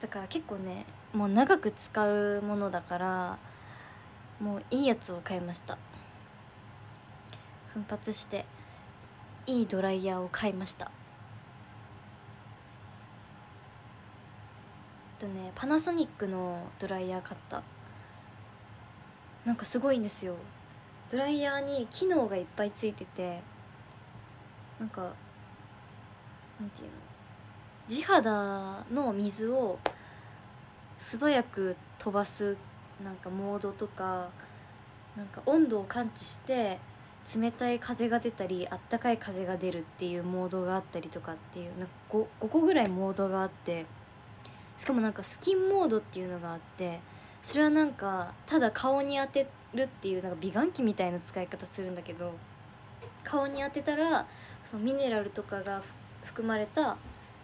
だから結構ねもう長く使うものだからもういいやつを買いました。奮発していいドライヤーを買いました。とねパナソニックのドライヤー買った。なんかすごいんですよ。ドライヤーに機能がいっぱいついててなんかなんていうの？地肌の水を素早く飛ばすなんかモードとかなんか温度を感知して冷たい風が出たりあったかい風が出るっていうモードがあったりとかっていうなんか 5, 5個ぐらいモードがあってしかもなんかスキンモードっていうのがあってそれはなんかただ顔に当てるっていうなんか美顔器みたいな使い方するんだけど顔に当てたらそのミネラルとかが含まれた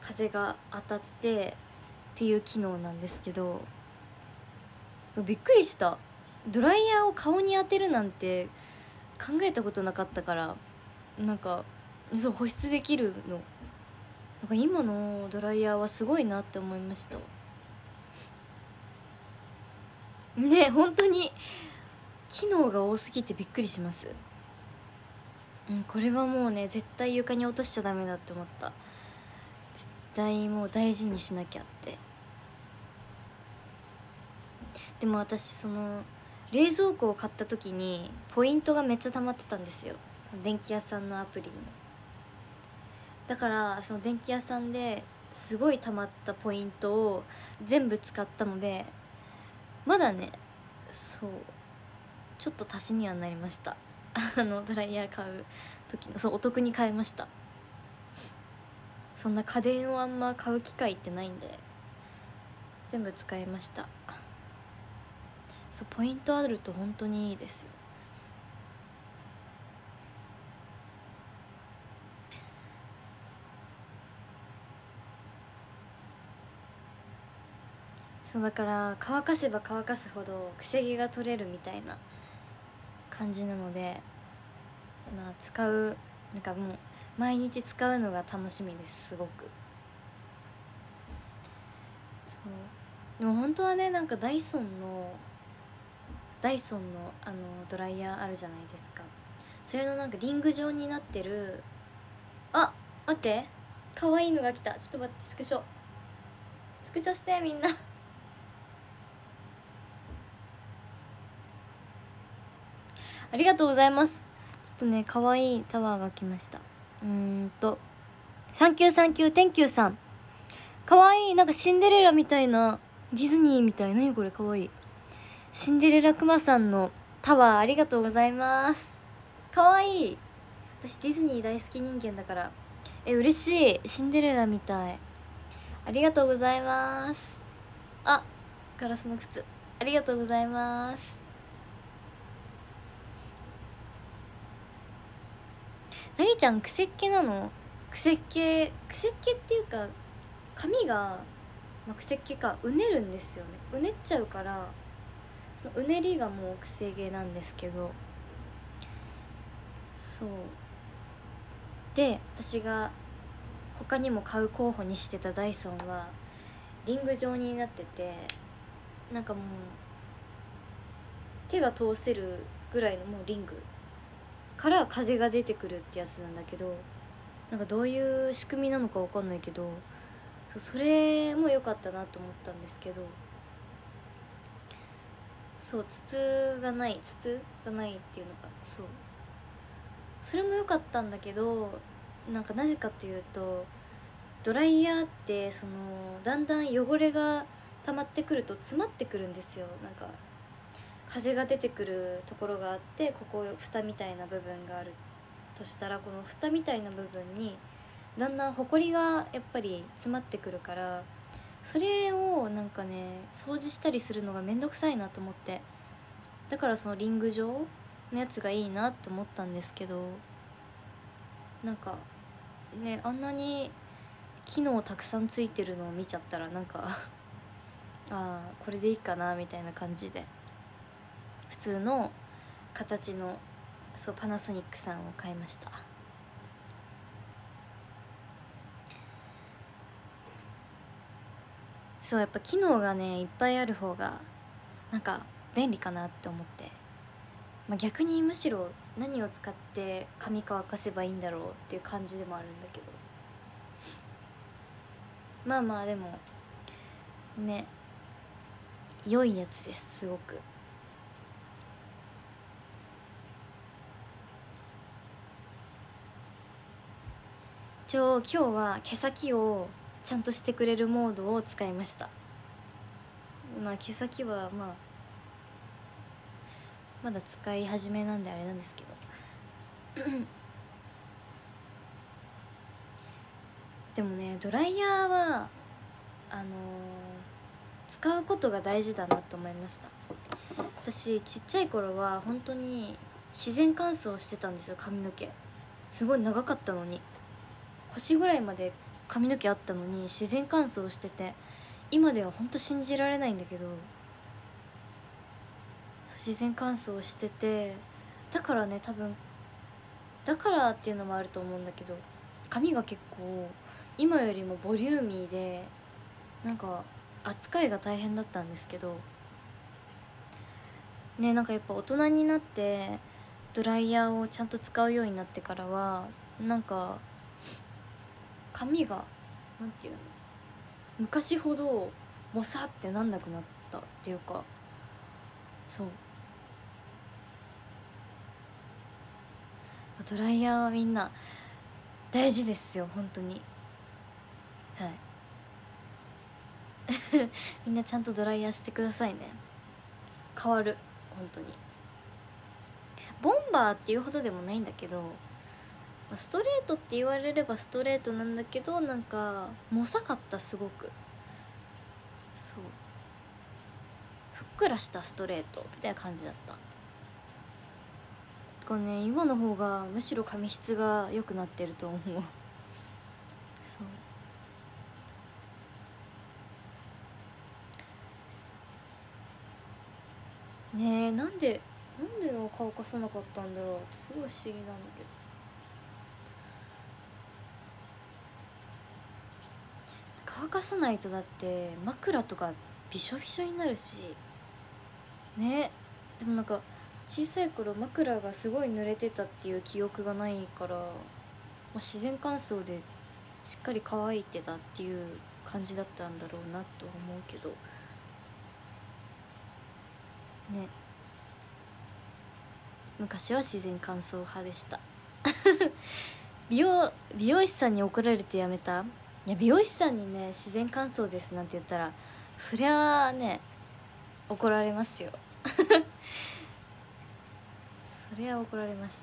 風が当たってっていう機能なんですけどびっくりした。ドライヤーを顔に当てるなんて考えたことなかったからなんかそう保湿できるの。なんか今のドライヤーはすごいなって思いました。ね本当に。機能が多すぎてびっくりします。うんこれはもうね絶対床に落としちゃダメだって思った。対もう大事にしなきゃって。でも私その冷蔵庫を買った時にポイントがめっちゃ溜まってたんですよ。電気屋さんのアプリに。だからその電気屋さんですごい溜まったポイントを全部使ったのでまだねそうちょっと足しにはなりました。あのドライヤー買う時のそうお得に買いました。そんな家電をあんま買う機会ってないんで全部使いました。そうポイントあると本当にいいですよ。そうだから乾かせば乾かすほどくせ毛が取れるみたいな感じなのでまあ使うなんかもう毎日使うのが楽しみですすごく。そう。でも本当はねなんかダイソンのダイソンのあのドライヤーあるじゃないですか。それのなんかリング状になってるあ待って。可愛いのが来た。ちょっと待ってスクショ。スクショしてみんな。ありがとうございます。ちょっとね可愛いタワーが来ました。うんと。サンキューサンキューテンキューさん。可愛いなんかシンデレラみたいなディズニーみたい何これ可愛いい。シンデレラクマさんのタワーありがとうございます。可愛い。私ディズニー大好き人間だから。え嬉しい。シンデレラみたい。ありがとうございます。あガラスの靴。ありがとうございます。なりちゃん癖っ気なの？癖っ気？癖っ気っていうか髪が、まあ、癖っ気かうねるんですよね。うねっちゃうからそのうねりがもう癖毛なんですけど。そう。で私が他にも買う候補にしてたダイソンはリング状になっててなんかもう手が通せるぐらいのもうリング。から風が出てくるってやつなんだけどなんかどういう仕組みなのか分かんないけどそそれも良かったなと思ったんですけどそう筒がない筒がないっていうのがそう。それも良かったんだけどなんかなぜかというとドライヤーってそのだんだん汚れが溜まってくると詰まってくるんですよ。なんか風が出てくるところがあってここ蓋みたいな部分があるとしたらこの蓋みたいな部分にだんだんほこりがやっぱり詰まってくるからそれをなんかね掃除したりするのがめんどくさいなと思ってだからそのリング状のやつがいいなって思ったんですけどなんかねあんなに機能たくさんついてるのを見ちゃったらなんかああこれでいいかなみたいな感じで。普通の形のそうパナソニックさんを買いました。そうやっぱ機能がねいっぱいある方がなんか便利かなって思って、まあ、逆にむしろ何を使って髪乾かせばいいんだろうっていう感じでもあるんだけど。まあまあでもね良いやつですすごく。一応今日は毛先をちゃんとしてくれるモードを使いました。まあ毛先はまあまだ使い始めなんであれなんですけど。でもねドライヤーはあのー、使うことが大事だなと思いました。私ちっちゃい頃は本当に自然乾燥してたんですよ髪の毛。すごい長かったのに。腰ぐらいまで髪の毛あったのに自然乾燥してて今ではほんと信じられないんだけど自然乾燥しててだからね多分だからっていうのもあると思うんだけど髪が結構今よりもボリューミーでなんか扱いが大変だったんですけどねなんかやっぱ大人になってドライヤーをちゃんと使うようになってからはなんか髪がなんていうの昔ほどもさってなんなくなったっていうかそう。ドライヤーはみんな大事ですよ本当に。はい。みんなちゃんとドライヤーしてくださいね。変わる本当に。ボンバーっていうほどでもないんだけどストレートって言われればストレートなんだけどなんかもさかったすごく。そう。ふっくらしたストレートみたいな感じだった。これね今の方がむしろ髪質が良くなってると思う。そう。ねえなんでなんでの乾かさなかったんだろう。ってすごい不思議なんだけど。乾かさないとだって枕とかびしょびしょになるし。ね。でもなんか小さい頃枕がすごい濡れてたっていう記憶がないから、まあ、自然乾燥でしっかり乾いてたっていう感じだったんだろうなと思うけど。ね。昔は自然乾燥派でした。美容美容師さんに怒られてやめた？いや美容師さんにね自然乾燥ですなんて言ったらそりゃあね怒られますよ。そりゃ怒られます。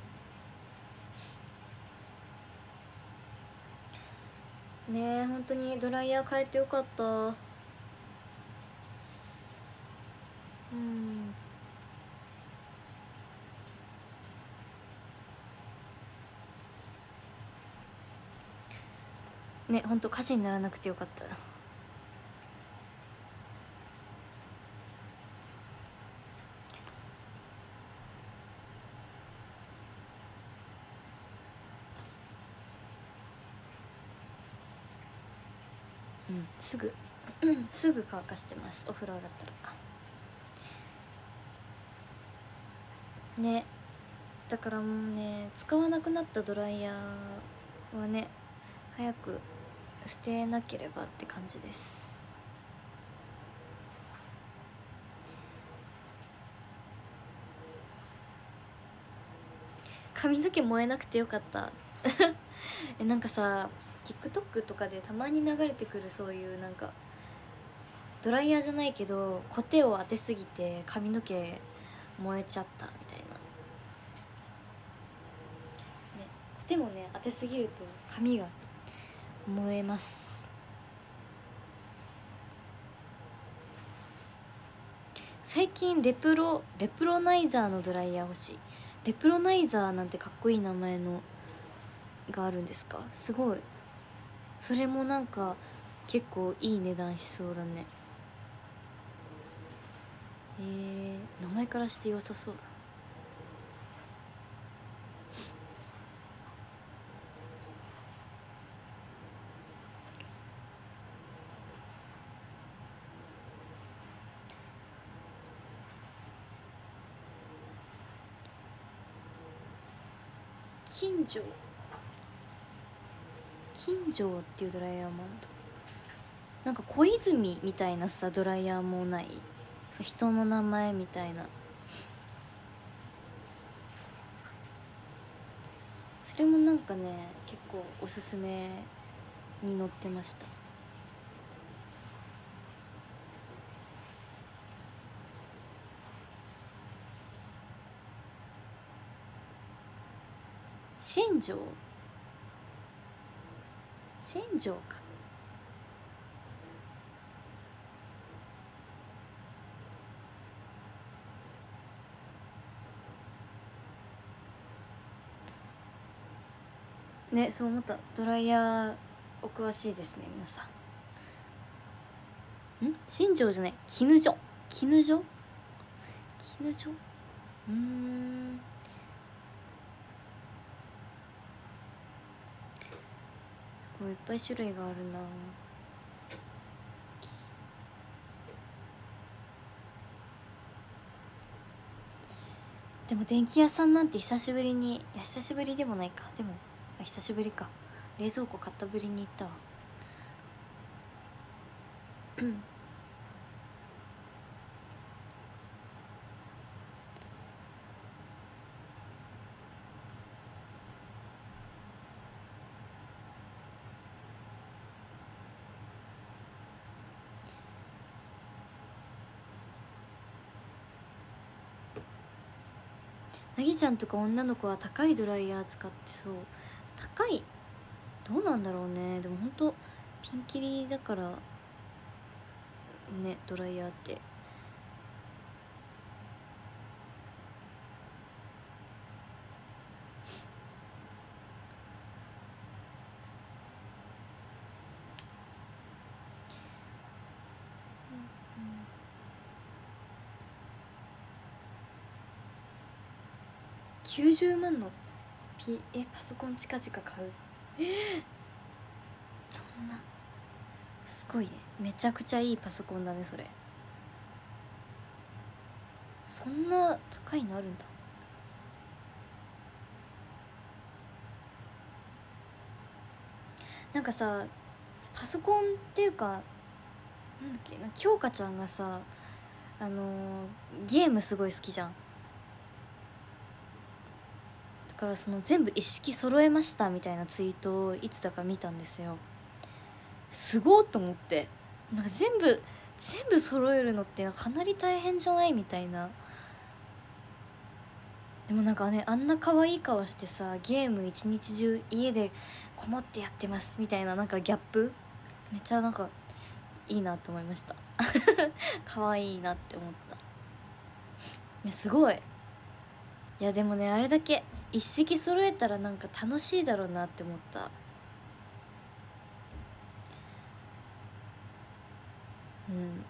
ねえ本当にドライヤー変えてよかった。うん。ねほんと火事にならなくてよかった。うんすぐ。すぐ乾かしてます。お風呂上がったら。ねだからもうね使わなくなったドライヤーはね早く捨てなければって感じです。髪の毛燃えなくてよかった。えなんかさ TikTok とかでたまに流れてくるそういうなんかドライヤーじゃないけどコテを当てすぎて髪の毛燃えちゃったみたいな。ねコテもね当てすぎると髪が燃えます。最近レプロレプロナイザーのドライヤー欲しい。レプロナイザーなんてかっこいい名前のがあるんですか？すごい。それもなんか結構いい値段しそうだね。えー、名前からして良さそうだ。金城。金城っていうドライヤーもあるなんか小泉みたいなさドライヤーもない。そう人の名前みたいな。それもなんかね結構おすすめに載ってました。新庄新庄か。ねそう思った。ドライヤーお詳しいですね皆さん。ん？新庄じゃない。絹女絹女絹女うんすごいっぱい種類があるな。でも電気屋さんなんて久しぶりにいや久しぶりでもないか。でもあ久しぶりか。冷蔵庫買ったぶりに行ったわ。うんちゃんとか女の子は高いドライヤー使ってそう。高い？どうなんだろうね。でもほんとピンキリだから。ねドライヤーって。90万のピえパソコン近々買う？そんな。すごいね。めちゃくちゃいいパソコンだねそれ。そんな高いのあるんだ。なんかさパソコンっていうかなんだっけ？な京香ちゃんがさあのーゲームすごい好きじゃん。からその全部一式揃えましたみたいなツイートをいつだか見たんですよ。すごっと思って。なんか全部全部揃えるのってかなり大変じゃないみたいな。でもなんかねあんな可愛い顔してさゲーム一日中家でこもってやってますみたいななんかギャップ。めっちゃなんかいいなって思いました。可愛いなって思った。いやすごい。いやでもねあれだけ一式揃えたらなんか楽しいだろうなって思った。うん。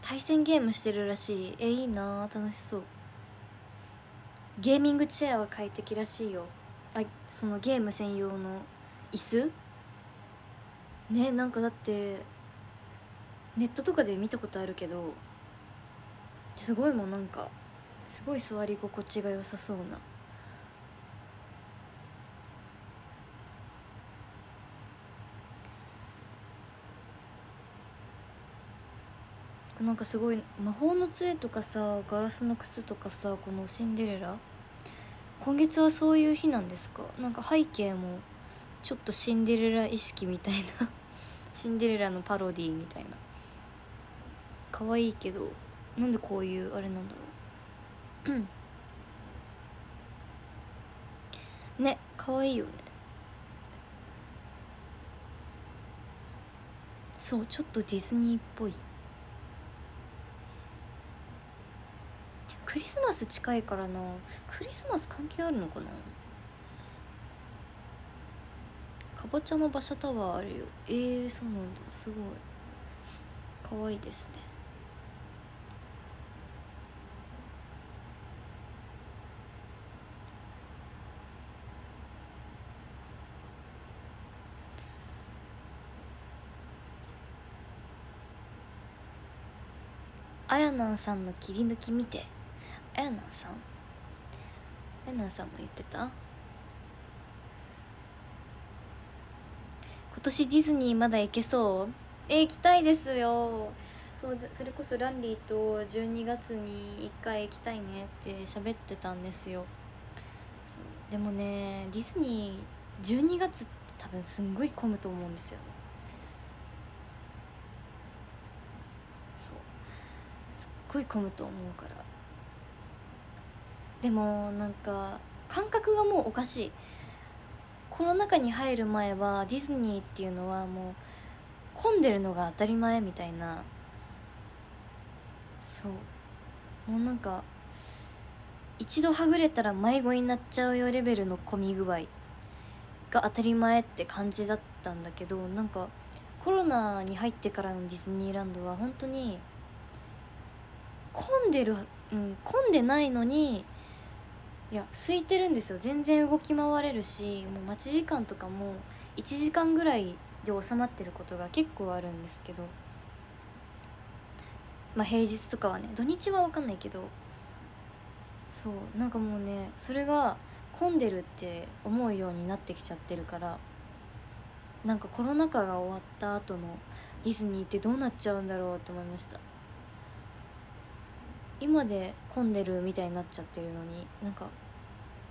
対戦ゲームしてるらしい。えいいな楽しそう。ゲーミングチェアは快適らしいよ。あそのゲーム専用の。椅子？ねなんかだってネットとかで見たことあるけどすごいもんなんかすごい座り心地が良さそうな。なんかすごい魔法の杖とかさガラスの靴とかさこのシンデレラ？今月はそういう日なんですか？なんか背景もちょっとシンデレラ意識みたいな。シンデレラのパロディみたいな。可愛いけどなんでこういうあれなんだろう。ね可愛いよね。そうちょっとディズニーっぽい。クリスマス近いからな。クリスマス関係あるのかな？かぼちゃの馬車タワーあるよ。えー、そうなんだ。すごい。かわいいですね。あやなんさんの切り抜き見て。あやなんさん？あやなんさんも言ってた？今年ディズニーまだ行けそう？え行きたいですよ。そうそれこそランリーと12月に1回行きたいねって喋ってたんですよ。でもねディズニー12月って多分すんごい混むと思うんですよね。そうすっごい混むと思うから。でもなんか感覚がもうおかしい。コロナ禍に入る前はディズニーっていうのはもう混んでるのが当たり前みたいな。そう。もうなんか一度はぐれたら迷子になっちゃうよレベルの混み具合が当たり前って感じだったんだけどなんかコロナに入ってからのディズニーランドは本当に混んでる、うん、混んでないのにいや空いてるんですよ。全然動き回れるしもう待ち時間とかも1時間ぐらいで収まってることが結構あるんですけど。まあ平日とかはね土日は分かんないけど。そうなんかもうねそれが混んでるって思うようになってきちゃってるから。なんかコロナ禍が終わった後のディズニーってどうなっちゃうんだろうって思いました。今で混んでるみたいになっちゃってるのになんか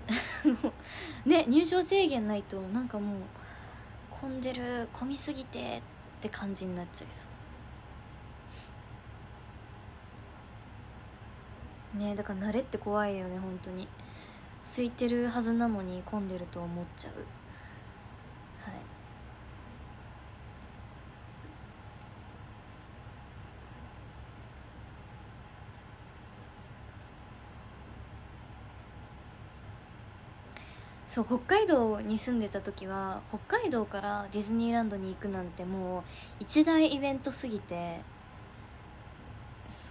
ね入場制限ないとなんかもう混んでる混みすぎてって感じになっちゃいそう。ねだから慣れって怖いよね本当に。空いてるはずなのに混んでると思っちゃう。そう北海道に住んでた時は北海道からディズニーランドに行くなんてもう一大イベントすぎてそ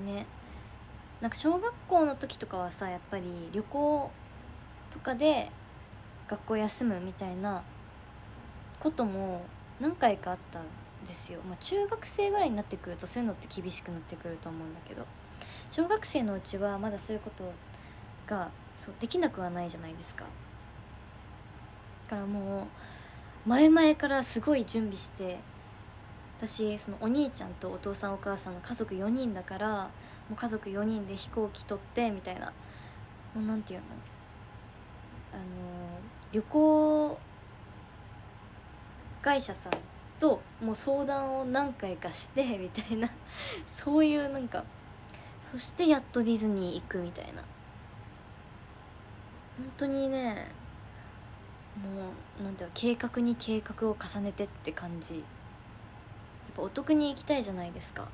う。ね。なんか小学校の時とかはさやっぱり旅行とかで学校休むみたいなことも何回かあったんですよ、まあ、中学生ぐらいになってくるとそういうのって厳しくなってくると思うんだけど小学生のうちはまだそういうことがそうできなくはないじゃないですか。だからもう前々からすごい準備して私そのお兄ちゃんとお父さんお母さんの家族4人だからもう家族4人で飛行機取ってみたいな。もうなんていうの？あの旅行会社さんともう相談を何回かしてみたいな。そういうなんかそしてやっとディズニー行くみたいな。本当にねもうなんていう計画に計画を重ねてって感じ。やっぱお得に行きたいじゃないですか。だ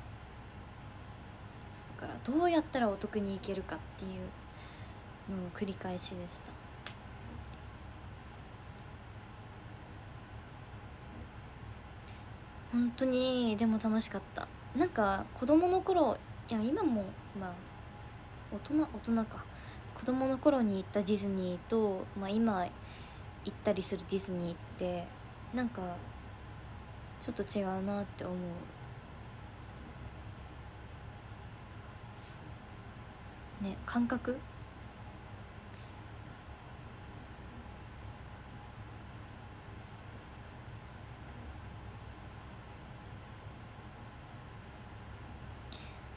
からどうやったらお得に行けるかっていうのの繰り返しでした。本当にでも楽しかった。なんか子供の頃いや今もまあ大人大人か。子供の頃に行ったディズニーと、まあ、今行ったりするディズニーってなんかちょっと違うなって思う。ね感覚？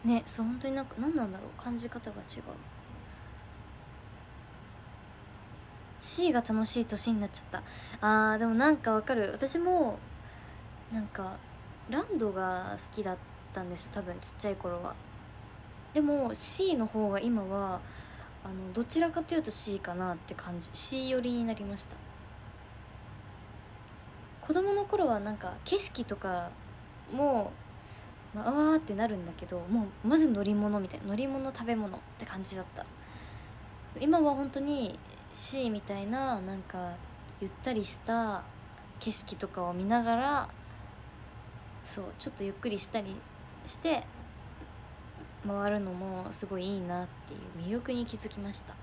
ねそう本当になんか何なんだろう？感じ方が違う。C が楽しい年になっちゃった。あーでもなんかわかる。私もなんかランドが好きだったんです。多分ちっちゃい頃は。でも C の方が今はあのどちらかというと C かなって感じ。C 寄りになりました。子供の頃はなんか景色とかもまあ、あーってなるんだけどもうまず乗り物みたいな。乗り物食べ物って感じだった。今は本当に C みたいななんかゆったりした景色とかを見ながらそうちょっとゆっくりしたりして回るのもすごいいいなっていう魅力に気づきました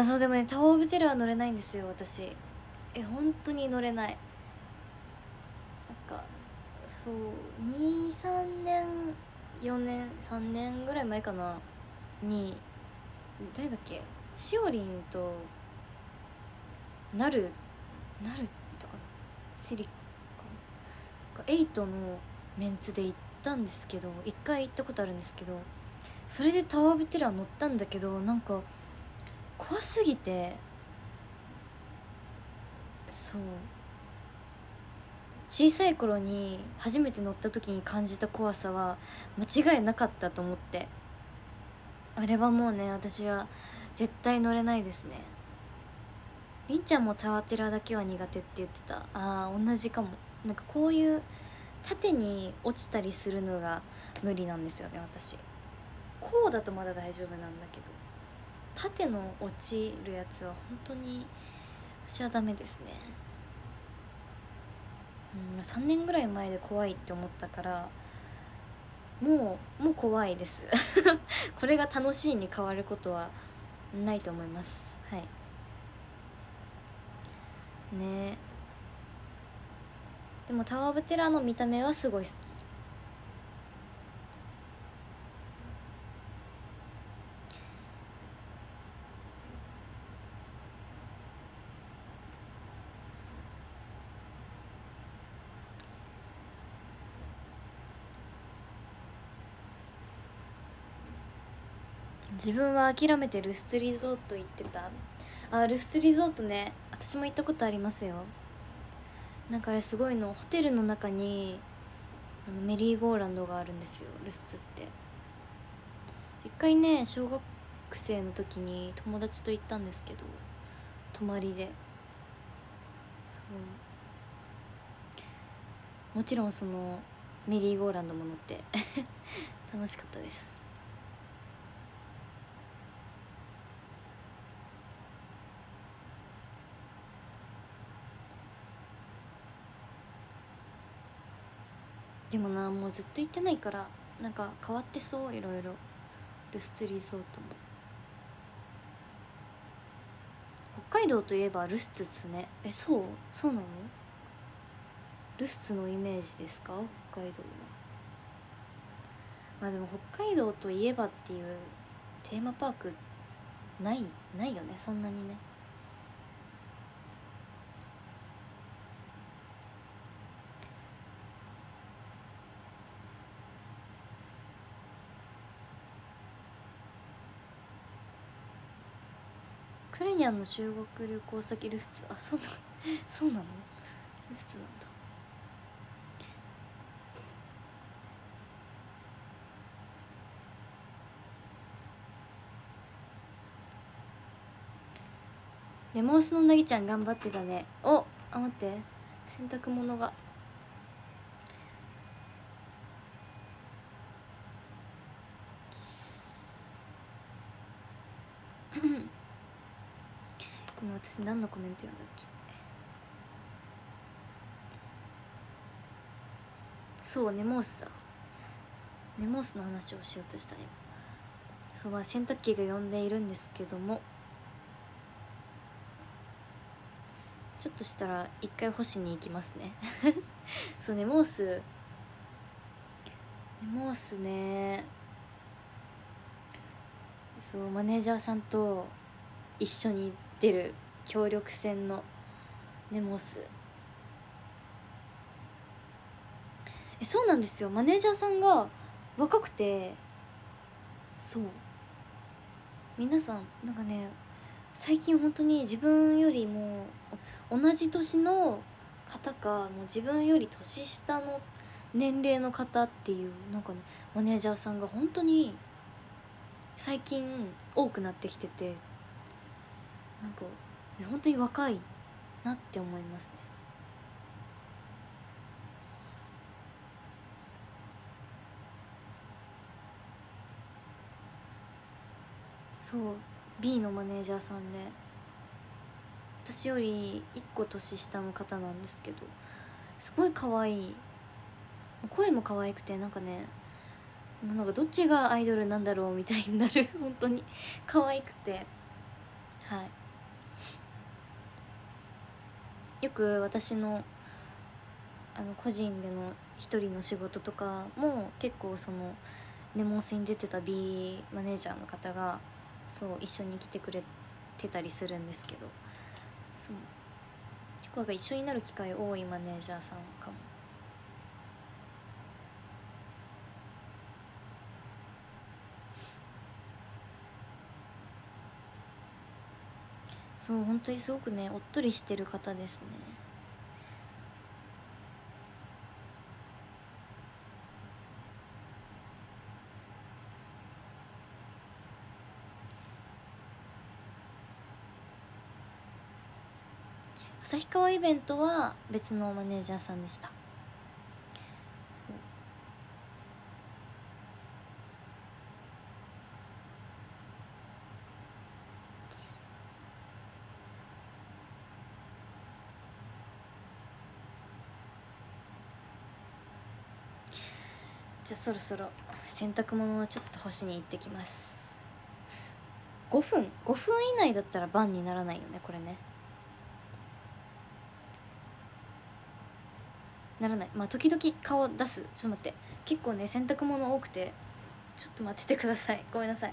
あそうでもねタワー・オブ・テラー乗れないんですよ私。え本当に乗れない。なんかそう23年4年3年ぐらい前かな。に誰だっけ？しおりんとなるなるとかセリかエイトのメンツで行ったんですけど一回行ったことあるんですけどそれでタワー・オブ・テラー乗ったんだけどなんか怖すぎて。そう。小さい頃に初めて乗った時に感じた怖さは間違いなかったと思って。あれはもうね私は絶対乗れないですね。りんちゃんもタワテラだけは苦手って言ってた。あー同じかも。なんかこういう縦に落ちたりするのが無理なんですよね私。こうだとまだ大丈夫なんだけど。縦の落ちるやつは本当に私はダメですね。うん3年ぐらい前で怖いって思ったからもうもう怖いです。これが楽しいに変わることはないと思います。はい。ね。でもタワー・オブ・テラーの見た目はすごい好き。自分は諦めてルスツリゾート行ってた。あルスツリゾートね私も行ったことありますよ。なんかあれすごいのホテルの中にあのメリーゴーランドがあるんですよルスツって。一回ね小学生の時に友達と行ったんですけど泊まりで。そう。もちろんそのメリーゴーランドも乗って 楽しかったです。でもなもうずっと行ってないからなんか変わってそういろいろ。ルスツリゾートも。北海道といえばルスツツねえそう？そうなの？ルスツのイメージですか？北海道は。まあでも北海道といえばっていうテーマパークないないよねそんなにねクレニャンの？修学旅行先ルスツあそうなそうなのルスツ なんだ。レモンスのなぎちゃん頑張ってたねおあ待って洗濯物が今私何のコメント読んだっけ？そうネモースだ。ネモースの話をしようとした今。そうは洗濯機が呼んでいるんですけども。ちょっとしたら一回干しに行きますね。そうネモース。ネモースね。そうマネージャーさんと一緒に出る。協力船のネモス。えそうなんですよ。マネージャーさんが若くてそう。皆さんなんかね最近本当に自分よりも同じ年の方かもう自分より年下の年齢の方っていうなんかねマネージャーさんが本当に最近多くなってきててなんか本当に若いなって思いますね。そう B のマネージャーさんで。私より1個年下の方なんですけどすごい可愛い。声も可愛くてなんかねもうなんかどっちがアイドルなんだろうみたいになる。本当に。可愛くて。はい。よく私のあの個人での一人の仕事とかも結構そのネモンスに出てた B マネージャーの方がそう一緒に来てくれてたりするんですけどそう結構一緒になる機会多いマネージャーさんかも。そう本当にすごくねおっとりしてる方ですね。旭川イベントは別のマネージャーさんでした。そろそろ洗濯物をちょっと干しに行ってきます。5分？5分以内だったら番にならないよねこれね。ならない。まあ時々顔出す。ちょっと待って。結構ね洗濯物多くて。ちょっと待っててください。ごめんなさい。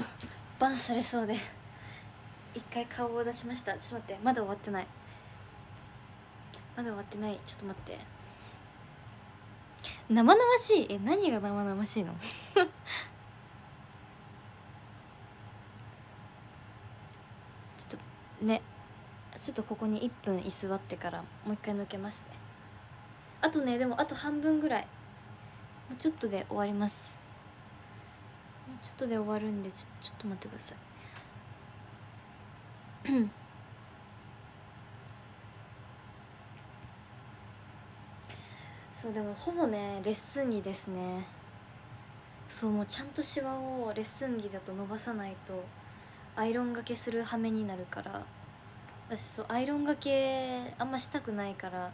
とバンされそうで。一回顔を出しました。ちょっと待ってまだ終わってない。まだ終わってない。ちょっと待って。生々しい。え何が生々しいの？ちょっとね。ちょっとここに1分居座ってからもう一回抜けますね。あとねでもあと半分ぐらい。もうちょっとで終わります。とで終わるんでちょちょっと待ってください。そうでもほぼねレッスン着ですね。そうもうちゃんとシワをレッスン着だと伸ばさないとアイロンがけする羽目になるから。私そうアイロンがけあんましたくないから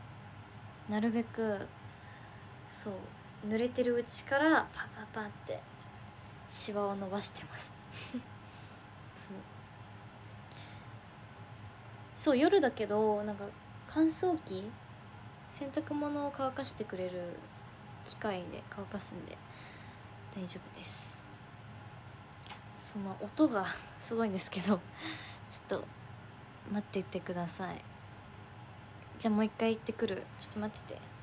なるべくそう濡れてるうちからパパパってシワを伸ばしてます。そう。そう夜だけどなんか乾燥機？洗濯物を乾かしてくれる機械で乾かすんで大丈夫です。その音が すごいんですけどちょっと待っててください。じゃあもう一回行ってくる。ちょっと待ってて。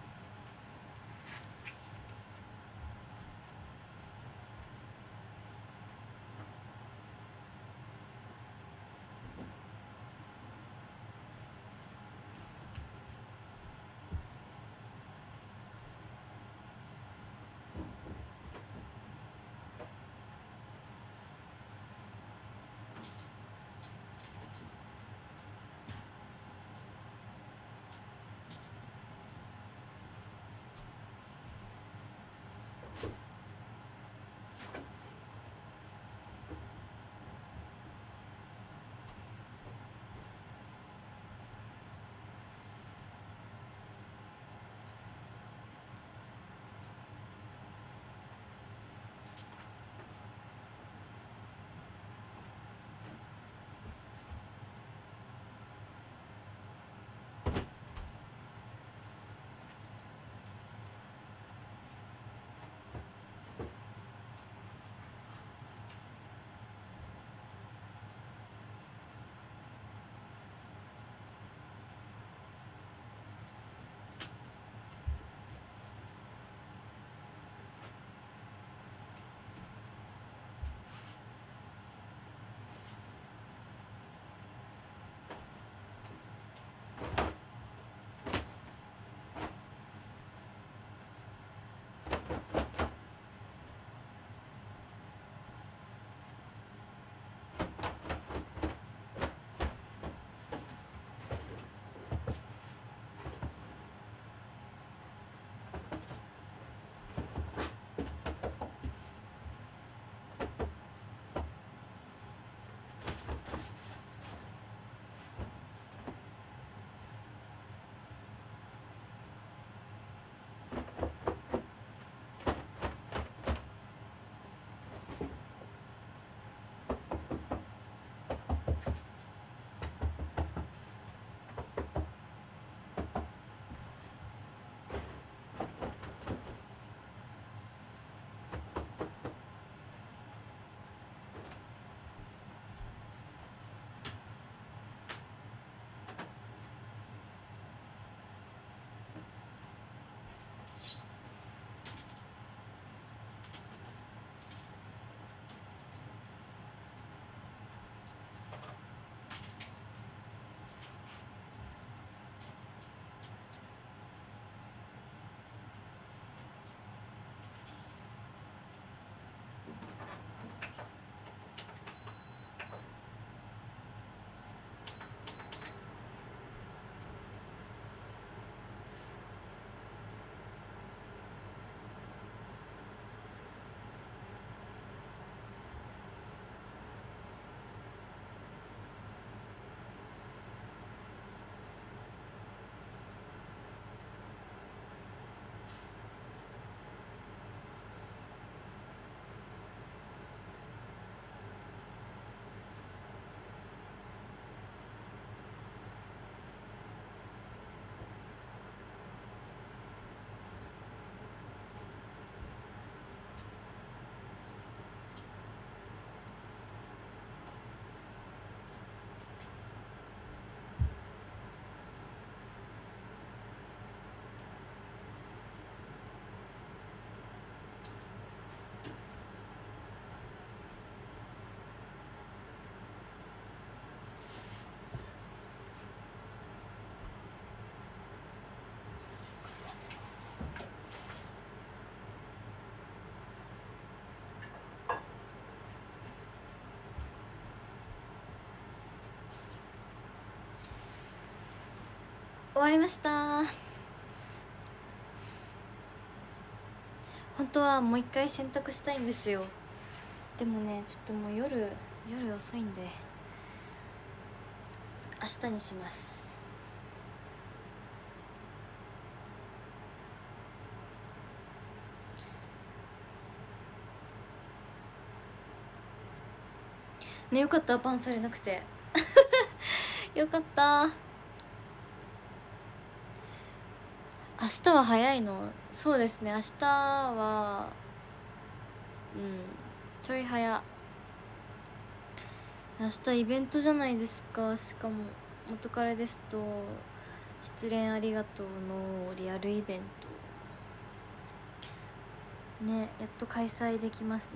終わりました。本当はもう一回洗濯したいんですよ。でもねちょっともう夜夜遅いんで明日にします。ねよかった。バンされなくて。よかった。明日は早いの？そうですね。明日はうんちょい早。明日イベントじゃないですか。しかも元彼ですと失恋ありがとうのリアルイベント。ねやっと開催できます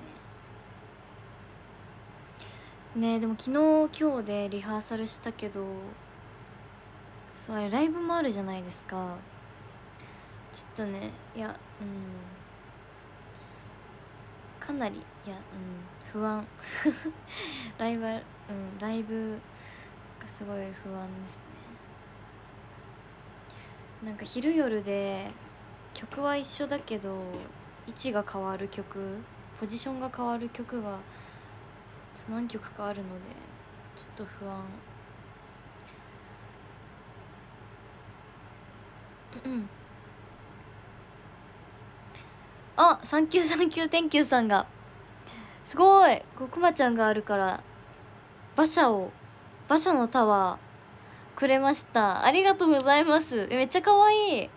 ね。ねでも昨日今日でリハーサルしたけどそうあれライブもあるじゃないですか。ちょっとねいやうん。かなりいやうん不安。ライブうんライブがすごい不安ですね。なんか昼夜で曲は一緒だけど位置が変わる曲ポジションが変わる曲が何曲かあるのでちょっと不安。うん。あサンキューサンキューテンキューさんが。すごい。こくまちゃんがあるから馬車を馬車のタワーくれました。ありがとうございます。めっちゃ可愛い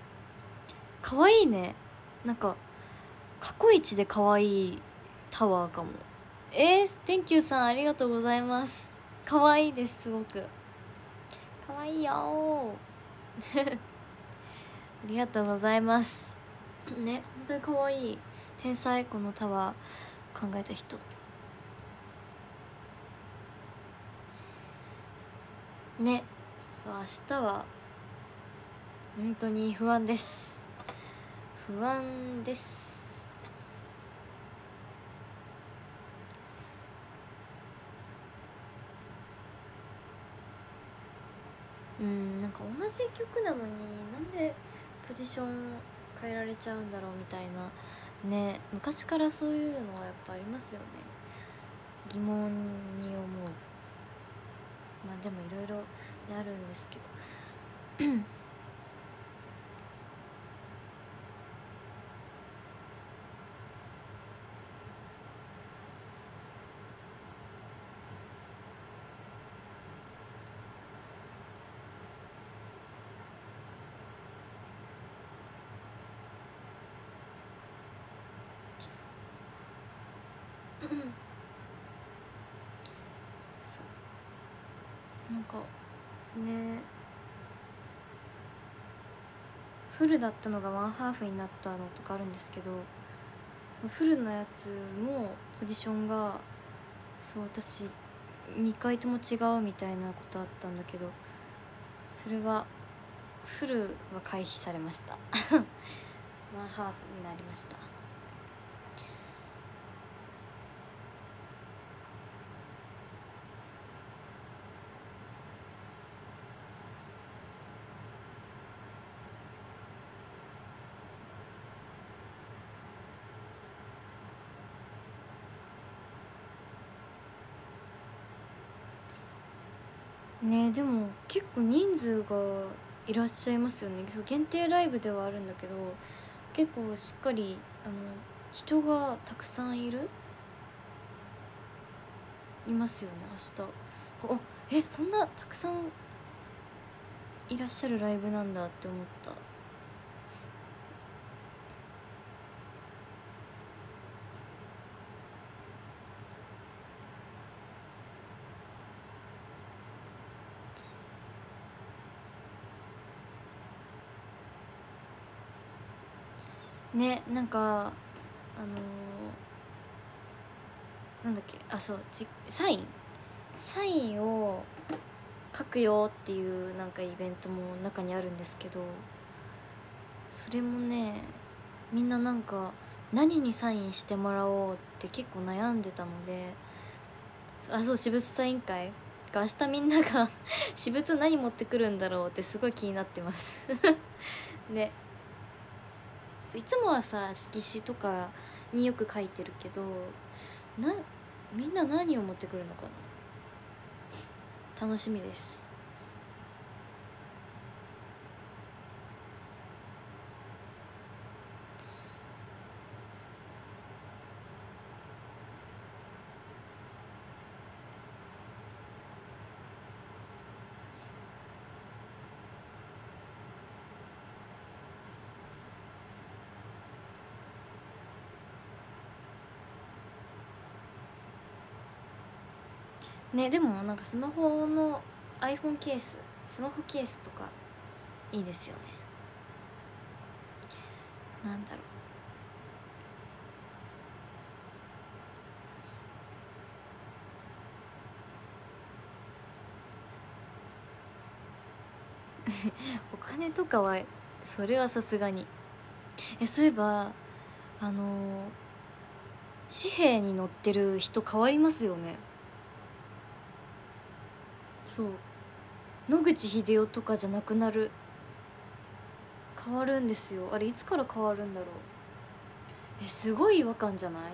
可愛いね。なんか過去一で可愛いタワーかも。えー、テンキューさんありがとうございます。可愛いですすごく。可愛いよ ありがとうございます。ね。本当に可愛い天才このタワー考えた人。ね。そう明日は本当に不安です。不安です。うんなんか同じ曲なのになんでポジション変えられちゃうんだろうみたいな。ね昔からそういうのはやっぱありますよね。疑問に思う。まあでもいろいろあるんですけど。そう。なんかね。フルだったのがワンハーフになったのとかあるんですけどフルのやつもポジションがそう私2回とも違うみたいなことあったんだけどそれがフルは回避されました。ワンハーフになりました。ねでも結構人数がいらっしゃいますよね。そう限定ライブではあるんだけど結構しっかりあの人がたくさんいる？いますよね明日。おえそんなたくさんいらっしゃるライブなんだって思った。ねなんかあのー、なんだっけあそうじサイン？サインを書くよっていうなんかイベントも中にあるんですけどそれもねみんななんか何にサインしてもらおうって結構悩んでたのであそう私物サイン会？が明日みんなが 私物何持ってくるんだろうってすごい気になってます。ね。いつもはさ色紙とかによく書いてるけどなみんな何を持ってくるのかな。楽しみです。ねでもなんかスマホの iPhone ケーススマホケースとかいいですよね。なんだろう。お金とかはそれはさすがに。えそういえばあの紙幣に乗ってる人変わりますよね。そう。野口英世とかじゃなくなる。変わるんですよ。あれいつから変わるんだろう。えすごい違和感じゃない？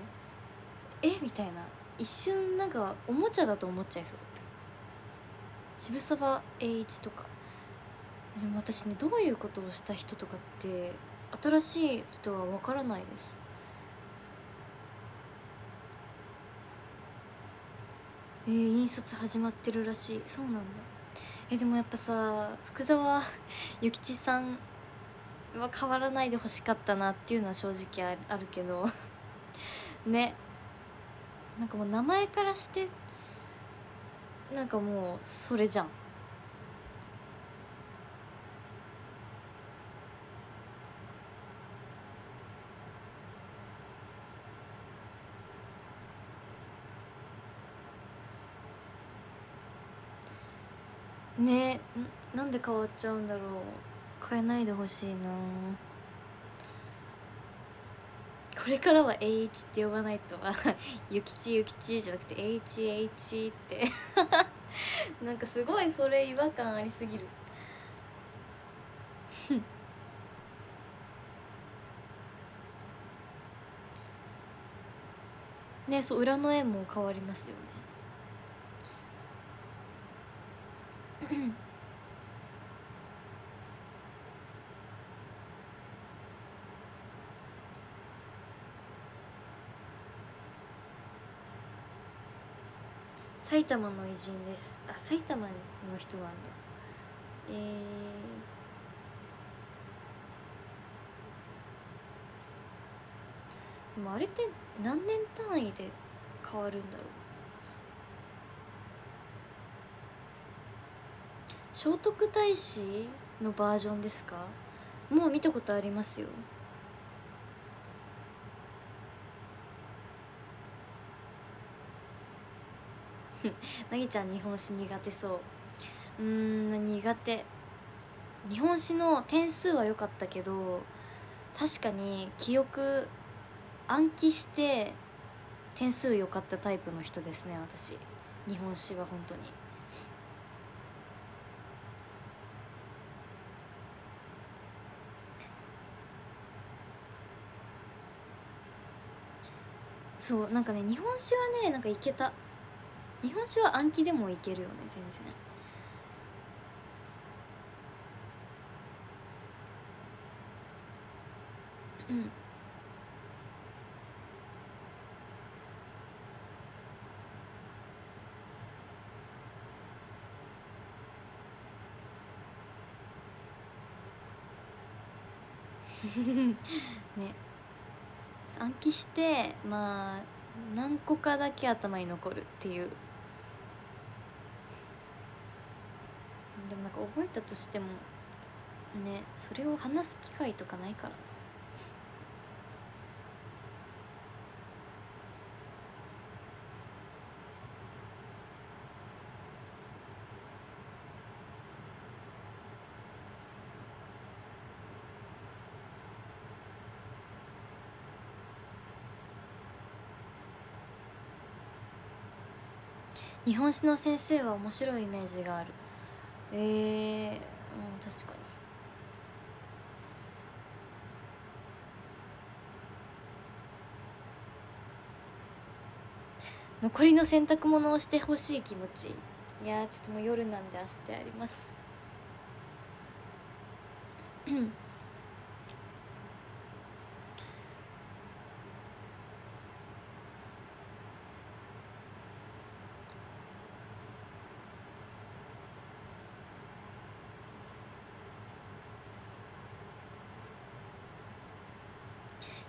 えみたいな。一瞬なんかおもちゃだと思っちゃいそう。渋沢栄一とか。でも私ねどういうことをした人とかって新しい人は分からないです。えー、印刷始まってるらしい。そうなんだ。えでもやっぱさ福沢諭吉さんは変わらないでほしかったなっていうのは正直あるけど。ね。なんかもう名前からしてなんかもうそれじゃん。ねなんで変わっちゃうんだろう。変えないでほしいな。これからは H って呼ばないとは。ゆきちゆきちじゃなくて HH ってなんかすごいそれ違和感ありすぎる。ねそう裏の絵も変わりますよね。埼玉の偉人です。あ埼玉の人なんだ。えー、でもあれって何年単位で変わるんだろう？聖徳太子のバージョンですか？もう見たことありますよ。なぎちゃん日本史苦手そう。うん苦手。日本史の点数は良かったけど確かに記憶暗記して点数良かったタイプの人ですね私。日本史は本当に。そうなんかね日本酒はねなんかいけた。日本酒は暗記でもいけるよね全然。うん。ね 暗記してまあ何個かだけ頭に残るっていう。でもなんか覚えたとしてもねそれを話す機会とかないからな。日本史の先生は面白いイメージがある。えー、うん確かに。残りの洗濯物をしてほしい気持ち。いやちょっともう夜なんで明日やります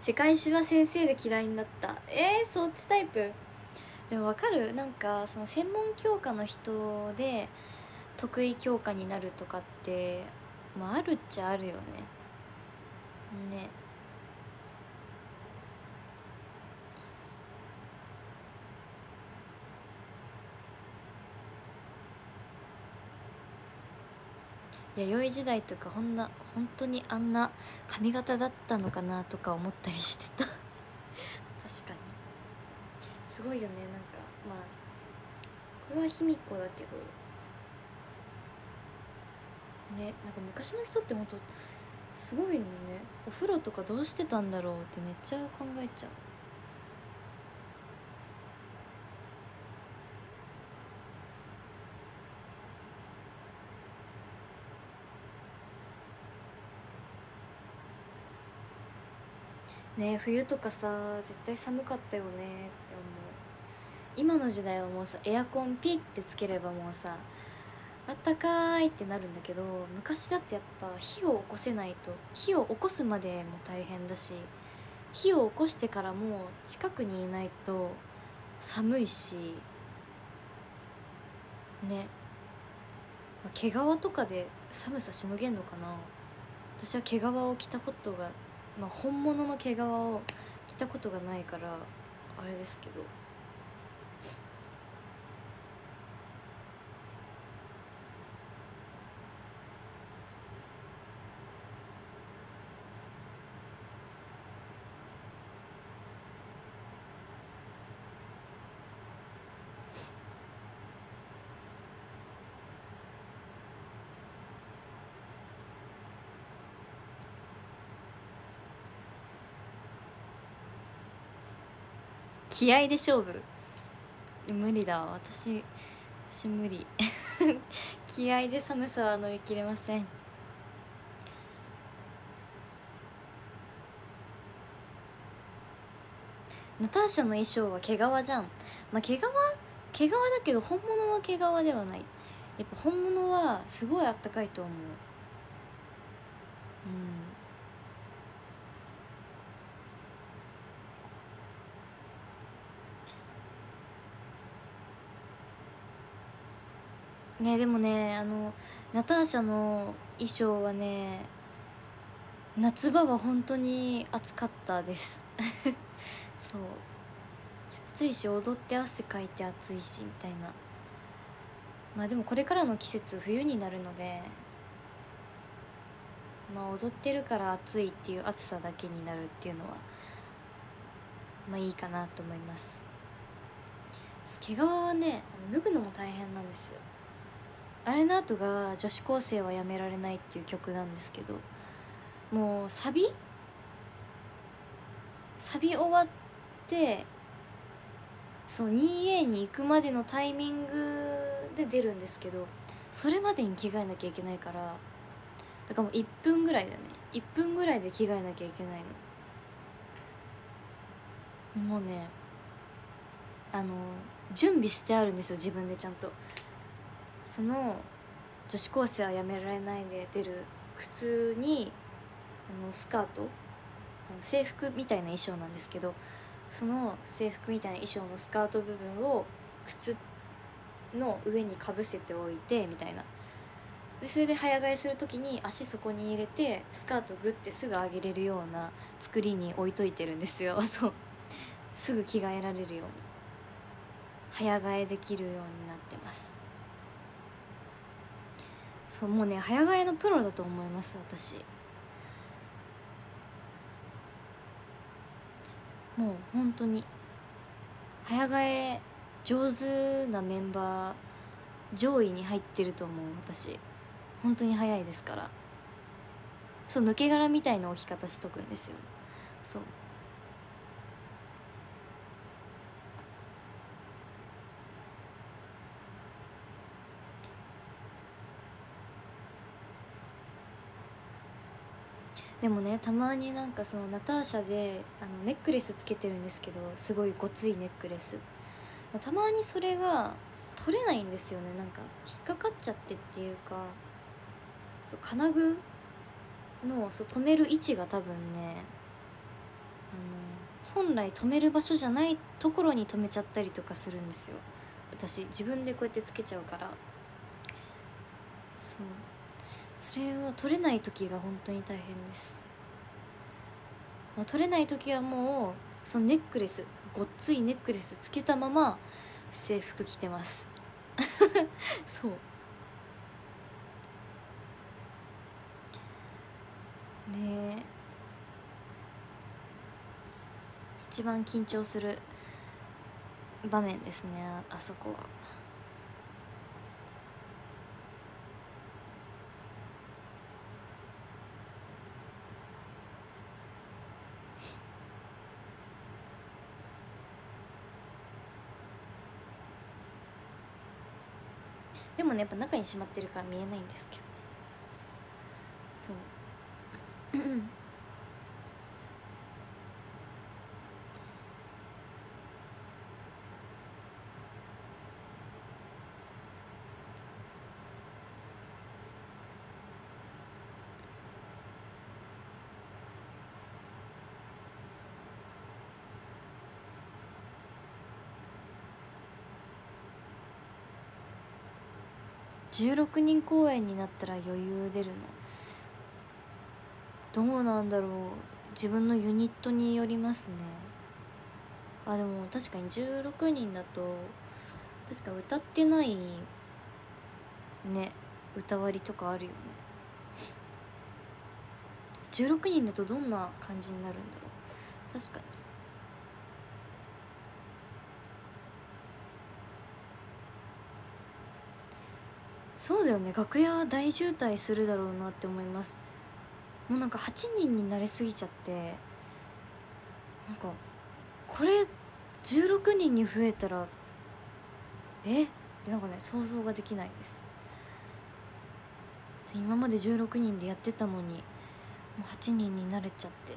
世界史は先生で嫌いになった。えー、そっちタイプ？でもわかる？なんかその専門教科の人で得意教科になるとかってまああるっちゃあるよね。ね。弥生時代とかほんな本当にあんな髪型だったのかなとか思ったりしてた。確かに。すごいよね。なんかまあこれは卑弥呼だけど。ねなんか昔の人ってほんとすごいのね。お風呂とかどうしてたんだろうってめっちゃ考えちゃう。ね冬とかさ絶対寒かったよねって思う。今の時代はもうさエアコンピッてつければもうさあったかいってなるんだけど昔だってやっぱ火を起こせないと火を起こすまでも大変だし火を起こしてからも近くにいないと寒いしね。毛皮とかで寒さしのげんのかな。私は毛皮を着たことがまあ、本物の毛皮を着たことがないからあれですけど。気合で勝負？無理だ私私無理。気合で寒さは乗り切れません。ナターシャの衣装は毛皮じゃん。まあ毛皮？毛皮だけど本物は毛皮ではない。やっぱ本物はすごいあったかいと思う。うん。ねでもねあのナターシャの衣装はね夏場は本当に暑かったです。そう。暑いし踊って汗かいて暑いしみたいな。まあでもこれからの季節冬になるのでまあ踊ってるから暑いっていう暑さだけになるっていうのはまあいいかなと思います。毛皮はね脱ぐのも大変なんですよ。あれの後が女子高生はやめられないっていう曲なんですけどもうサビ？サビ終わってそう 2A に行くまでのタイミングで出るんですけどそれまでに着替えなきゃいけないからだからもう1分ぐらいだよね。1分ぐらいで着替えなきゃいけないの。もうねあの準備してあるんですよ自分でちゃんと。その女子高生はやめられないで出る靴にあのスカート制服みたいな衣装なんですけどその制服みたいな衣装のスカート部分を靴の上にかぶせておいてみたいな。でそれで早替えする時に足そこに入れてスカートグッてすぐ上げれるような作りに置いといてるんですよ。そう。すぐ着替えられるように。早替えできるようになってますそうもうね早替えのプロだと思います私。もう本当に。早替え上手なメンバー上位に入ってると思う私。本当に早いですから。そう抜け殻みたいな置き方しとくんですよ。そう。でもねたまになんかそのナターシャであのネックレスつけてるんですけどすごいごついネックレス。たまにそれが取れないんですよね。なんか引っかかっちゃってっていうかそう金具のそう止める位置が多分ねあの本来止める場所じゃないところに止めちゃったりとかするんですよ。私自分でこうやってつけちゃうから。そう。それを取れない時が本当に大変です。もう取れない時はもうそのネックレスごっついネックレスつけたまま制服着てます。そう。ねえ。一番緊張する場面ですねあそこは。ねやっぱ中にしまってるから見えないんですけど。そう。16人公演になったら余裕出るの。どうなんだろう。自分のユニットによりますね。あでも確かに16人だと確か歌ってないね。歌割りとかあるよね。16人だとどんな感じになるんだろう。確かに。そうだよね。楽屋は大渋滞するだろうなって思います。もうなんか8人になりすぎちゃってなんかこれ16人に増えたらえ？なんかね想像ができないです。今まで16人でやってたのにもう8人になれちゃって。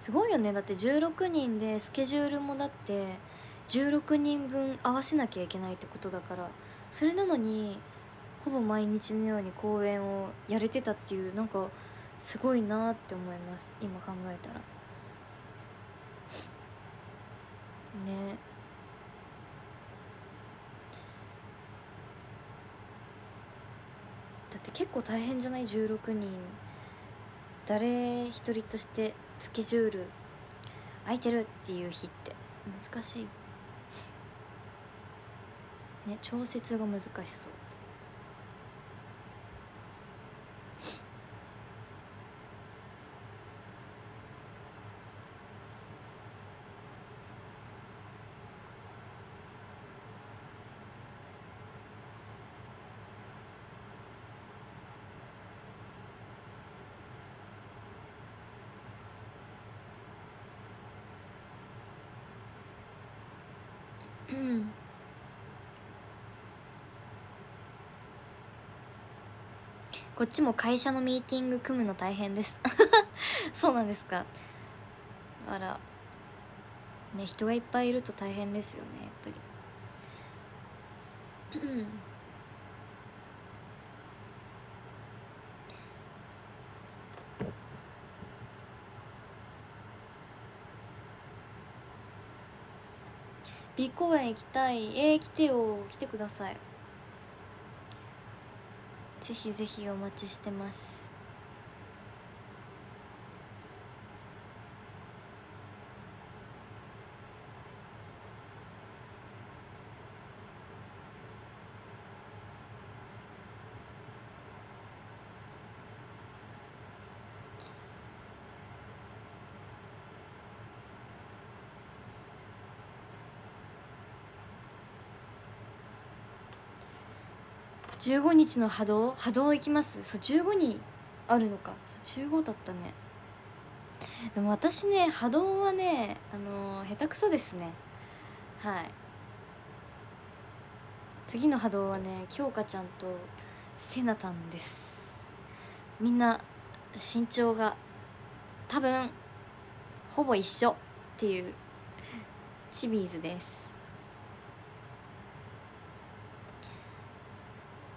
すごいよね。だって16人でスケジュールもだって16人分合わせなきゃいけないってことだからそれなのにほぼ毎日のように公演をやれてたっていうなんかすごいなって思います今考えたら。ね。だって結構大変じゃない？16人誰一人としてスケジュール空いてるっていう日って。難しい。ね調節が難しそう。うん。こっちも会社のミーティング組むの大変です。そうなんですか。あら。ね人がいっぱいいると大変ですよねやっぱり。うん。美公園行きたい。えー、来てよ。来てください。ぜひぜひお待ちしてます。15日の波動？波動行きます。そう15にあるのか。そう15だったね。でも私ね波動はねあのー、下手くそですね。はい。次の波動はね京香ちゃんとせなたんです。みんな身長が多分ほぼ一緒っていうシビーズです。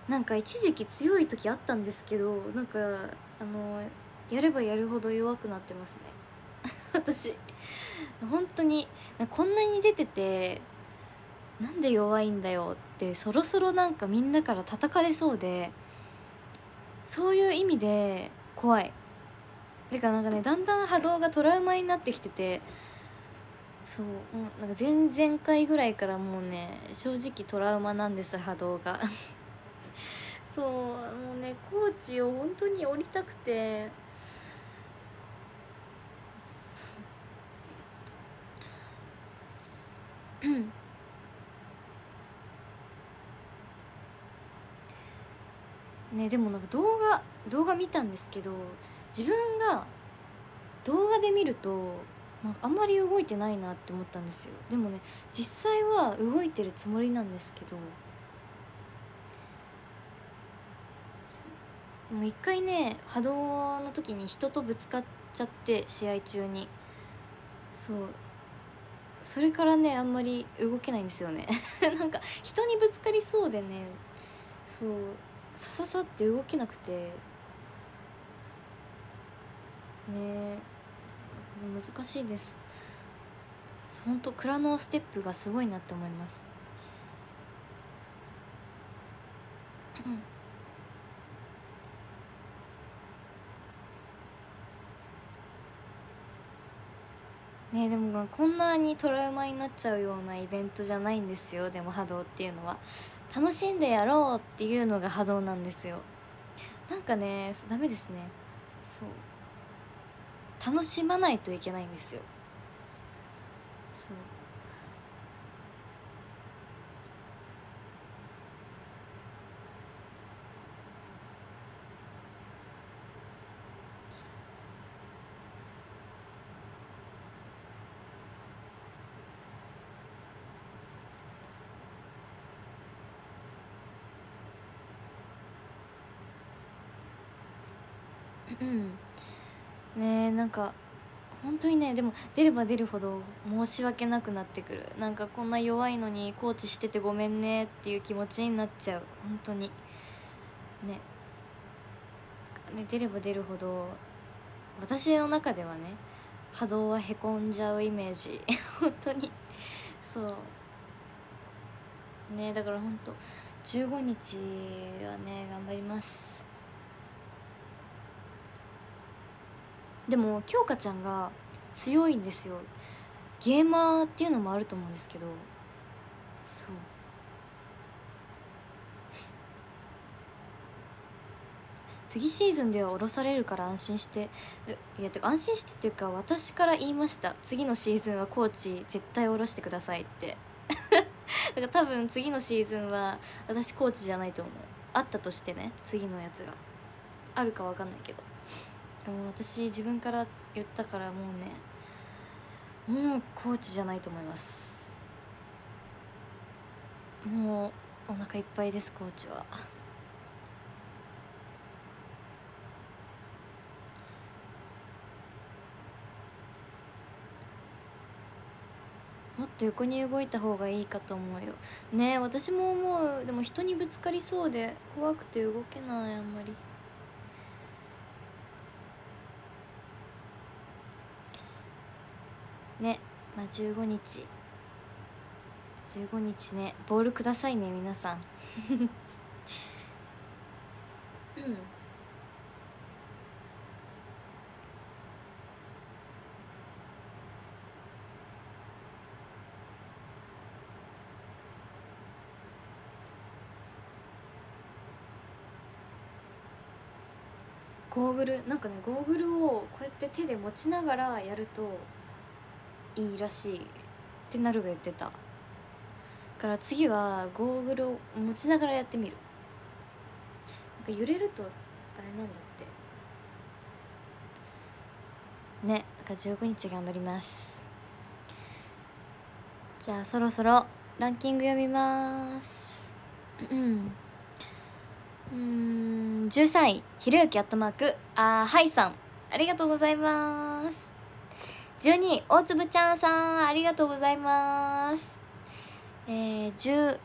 なんか一時期強い時あったんですけどなんかあのやればやるほど弱くなってますね。私。本当にこんなに出ててなんで弱いんだよってそろそろなんかみんなから叩かれそうでそういう意味で怖い。てかなんかねだんだん波動がトラウマになってきててそうもうなんか前々回ぐらいからもうね正直トラウマなんです波動が。そうもうね高知を本当に降りたくて。ねでもなんか動画動画見たんですけど自分が動画で見るとなんかあんまり動いてないなって思ったんですよ。でもね実際は動いてるつもりなんですけどでも一回ね波動の時に人とぶつかっちゃって試合中に。そう。それからねあんまり動けないんですよね。なんか人にぶつかりそうでね。そう。さささって動けなくて。ね。難しいです。ほんと蔵のステップがすごいなって思います。うん。ねでもこんなにトラウマになっちゃうようなイベントじゃないんですよ。でも波動っていうのは。楽しんでやろうっていうのが波動なんですよ。なんかねダメですね。そう。楽しまないといけないんですようんねえなんか本当にねでも出れば出るほど申し訳なくなってくる。なんかこんな弱いのにコーチしててごめんねっていう気持ちになっちゃう。本当に。ね。ね出れば出るほど私の中ではね波動はへこんじゃうイメージ。本当に。そう。ねだから本当15日はね頑張ります。でも京香ちゃんが強いんですよ。ゲーマーっていうのもあると思うんですけど。そう。次シーズンでは降ろされるから安心して。いやてか安心してっていうか私から言いました。次のシーズンはコーチ絶対降ろしてくださいって。だから多分次のシーズンは私コーチじゃないと思う。あったとしてね次のやつが。あるか分かんないけど。でも私自分から言ったからもうねもうコーチじゃないと思います。もうお腹いっぱいですコーチは。もっと横に動いた方がいいかと思うよ。ね私も思う。でも人にぶつかりそうで怖くて動けないあんまり。ねまあ15日。15日ね。ボールくださいね皆さん。うん。ゴーグルなんかねゴーグルをこうやって手で持ちながらやるといいらしいってなるが言ってた。から次はゴーグルを持ちながらやってみる。なんか揺れるとあれなんだって。ねだから15日頑張ります。じゃあそろそろランキング読みます。うん。うん13位ひろゆきアットマークあーはいさん。ありがとうございます。12大粒ちゃんさんありがとうございます。えー、10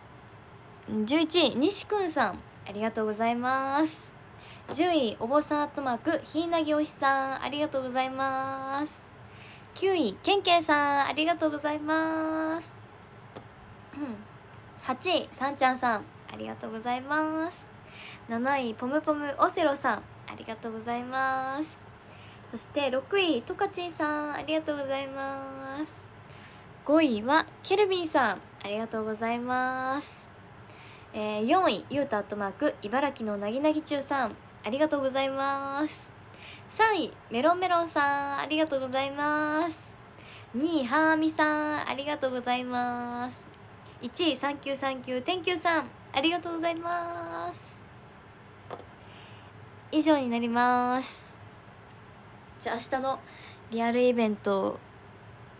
11位西くんさんありがとうございます。10位お坊さんアットマークひいなぎおしさんありがとうございます。9位けんけんさんありがとうございます。8位さんちゃんさんありがとうございます。7位ポムポムオセロさんありがとうございます。そして6位トカチンさんありがとうございます。5位はケルビンさんありがとうございます。えー、4位ゆうたアットマーク茨城のなぎなぎ中さんありがとうございます。3位メロンメロンさんありがとうございます。2位はーみさんありがとうございます。1位サンキューサンキュー天球さんありがとうございます。以上になります。じゃあ明日のリアルイベント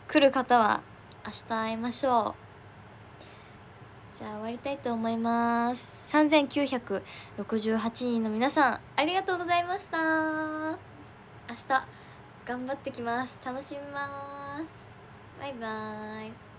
来る方は明日会いましょう。じゃあ終わりたいと思います。3968人の皆さんありがとうございました。明日頑張ってきます。楽しみます。バイバーイ。